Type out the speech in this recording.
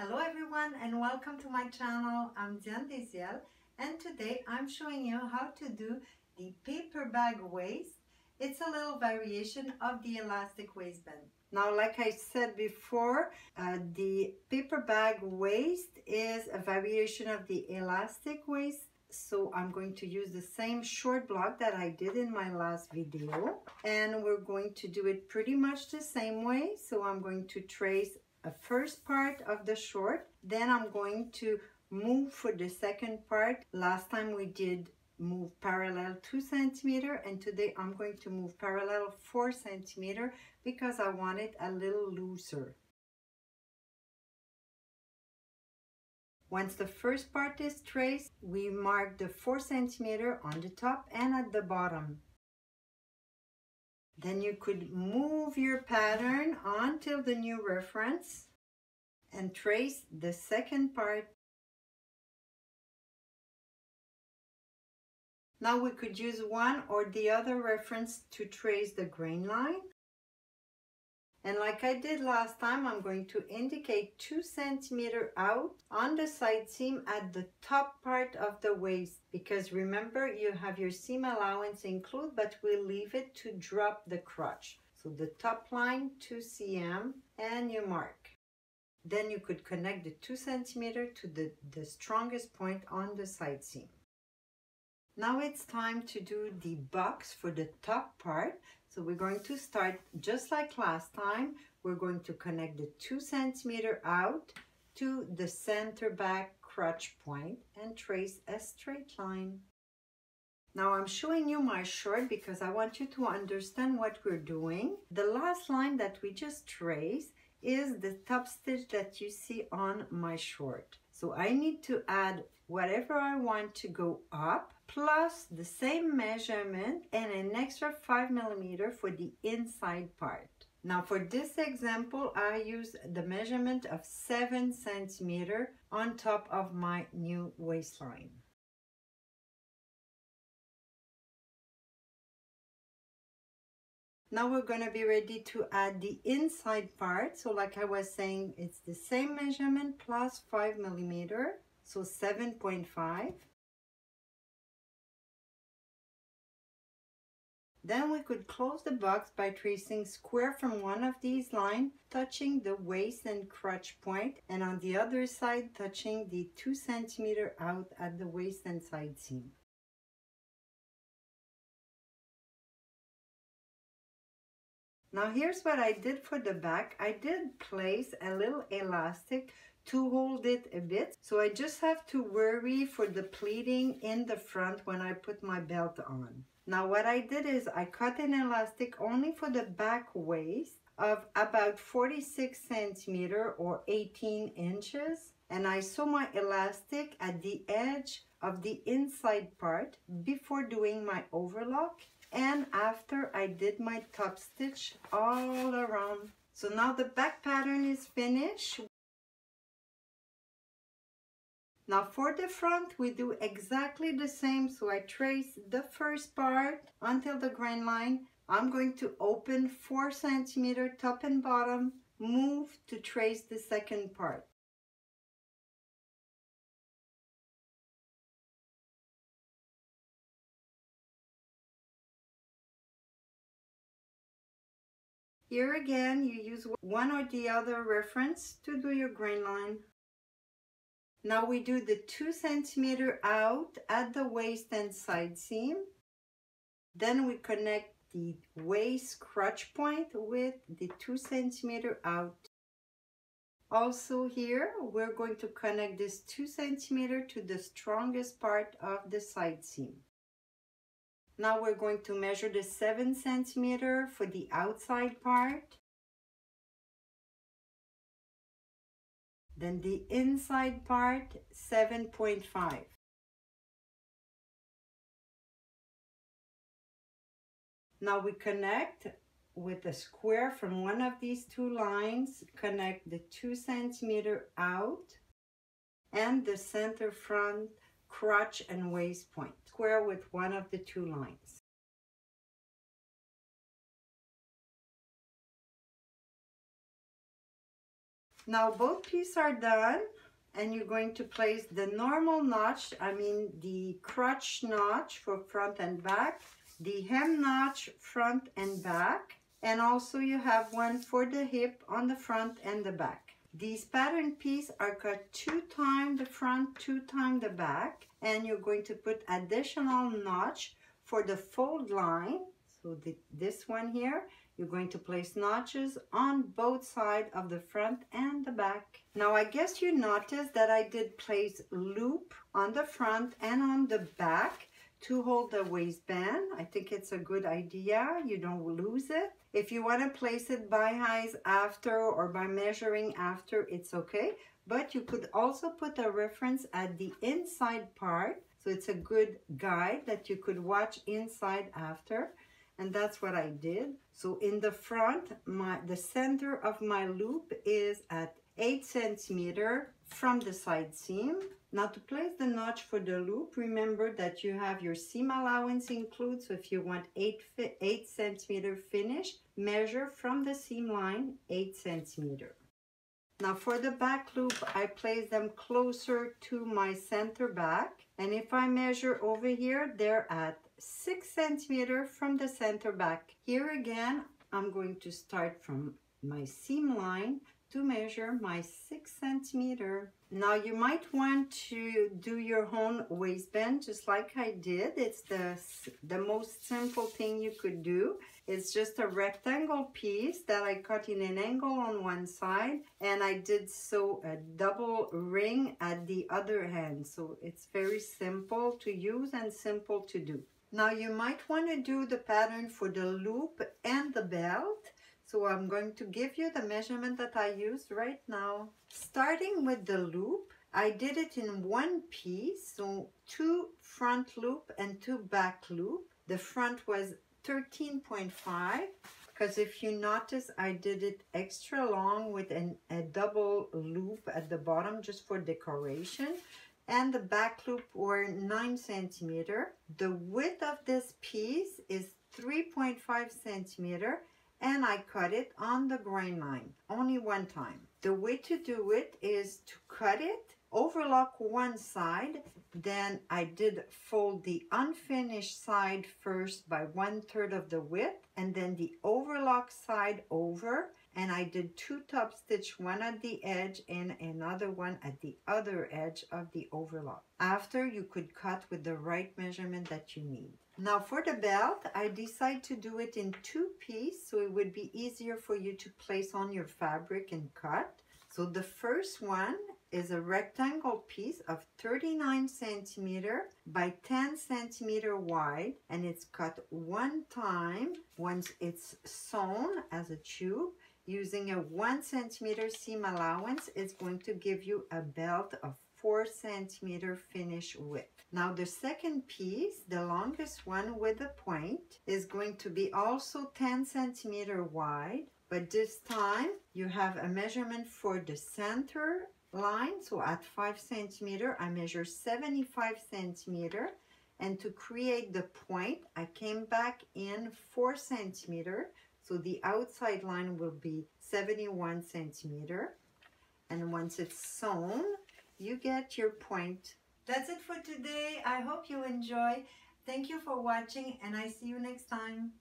Hello everyone and welcome to my channel. I'm Diane Deziel and today I'm showing you how to do the paper bag waist. It's a little variation of the elastic waistband. Now like I said before, uh, the paper bag waist is a variation of the elastic waist so I'm going to use the same short block that I did in my last video and we're going to do it pretty much the same way so I'm going to trace a first part of the short then I'm going to move for the second part last time we did move parallel 2 centimeter and today I'm going to move parallel 4 centimeter because I want it a little looser Once the first part is traced, we mark the 4 centimeter on the top and at the bottom. Then you could move your pattern until the new reference and trace the second part. Now we could use one or the other reference to trace the grain line. And like I did last time, I'm going to indicate 2 centimeter out on the side seam at the top part of the waist. Because remember, you have your seam allowance included, but we'll leave it to drop the crotch. So the top line, 2 cm, and you mark. Then you could connect the 2 centimeter to the, the strongest point on the side seam. Now it's time to do the box for the top part. So we're going to start just like last time. We're going to connect the two centimeter out to the center back crotch point and trace a straight line. Now I'm showing you my short because I want you to understand what we're doing. The last line that we just traced is the top stitch that you see on my short. So I need to add whatever I want to go up plus the same measurement and an extra 5 millimeter for the inside part. Now for this example, I use the measurement of 7 centimeter on top of my new waistline. Now we're going to be ready to add the inside part. So like I was saying, it's the same measurement plus 5 millimeter, so 7.5. Then we could close the box by tracing square from one of these lines, touching the waist and crotch point, and on the other side touching the 2 cm out at the waist and side seam. Now here's what I did for the back. I did place a little elastic to hold it a bit. So I just have to worry for the pleating in the front when I put my belt on. Now what I did is I cut an elastic only for the back waist of about 46 centimeter or 18 inches and I sew my elastic at the edge of the inside part before doing my overlock and after I did my top stitch all around. So now the back pattern is finished. Now for the front, we do exactly the same. So I trace the first part until the grain line. I'm going to open 4 centimeter top and bottom, move to trace the second part. Here again, you use one or the other reference to do your grain line. Now we do the 2 centimeter out at the waist and side seam. Then we connect the waist crotch point with the 2 centimeter out. Also here, we're going to connect this 2 centimeter to the strongest part of the side seam. Now we're going to measure the 7 centimeter for the outside part. Then the inside part, 7.5. Now we connect with a square from one of these two lines, connect the 2 centimeter out and the center front crotch and waist point. Square with one of the two lines. Now both pieces are done and you're going to place the normal notch, I mean the crotch notch for front and back, the hem notch front and back, and also you have one for the hip on the front and the back. These pattern pieces are cut two times the front, two times the back, and you're going to put additional notch for the fold line. So the, this one here, you're going to place notches on both sides of the front and the back. Now I guess you noticed that I did place loop on the front and on the back to hold the waistband. I think it's a good idea. You don't lose it. If you want to place it by eyes after or by measuring after, it's okay. But you could also put a reference at the inside part. So it's a good guide that you could watch inside after. And that's what I did. So in the front, my the center of my loop is at 8 centimeter from the side seam. Now to place the notch for the loop, remember that you have your seam allowance included. So if you want 8, 8 centimeter finish, measure from the seam line 8 centimeter. Now for the back loop, I place them closer to my center back. And if I measure over here, they're at 6 centimeter from the center back. Here again, I'm going to start from my seam line to measure my six centimeter. Now you might want to do your own waistband just like I did. It's the, the most simple thing you could do. It's just a rectangle piece that I cut in an angle on one side and I did sew a double ring at the other hand. So it's very simple to use and simple to do. Now you might want to do the pattern for the loop and the belt. So I'm going to give you the measurement that I used right now. Starting with the loop, I did it in one piece, so two front loop and two back loop. The front was 13.5 because if you notice I did it extra long with an, a double loop at the bottom just for decoration and the back loop were 9 centimeter. The width of this piece is 3.5 centimeter and I cut it on the grain line only one time. The way to do it is to cut it, overlock one side, then I did fold the unfinished side first by one third of the width and then the overlock side over and I did two top stitch, one at the edge and another one at the other edge of the overlock. After you could cut with the right measurement that you need. Now for the belt, I decide to do it in two pieces so it would be easier for you to place on your fabric and cut. So the first one is a rectangle piece of 39 centimeter by 10 centimeter wide and it's cut one time once it's sewn as a tube using a one centimeter seam allowance it's going to give you a belt of 4 centimeter finish width. Now the second piece, the longest one with the point, is going to be also 10 centimeter wide, but this time you have a measurement for the center line. So at 5 centimeter, I measure 75 centimeter. And to create the point, I came back in 4 centimeter. So the outside line will be 71 centimeter. And once it's sewn, you get your point. That's it for today. I hope you enjoy. Thank you for watching and I see you next time.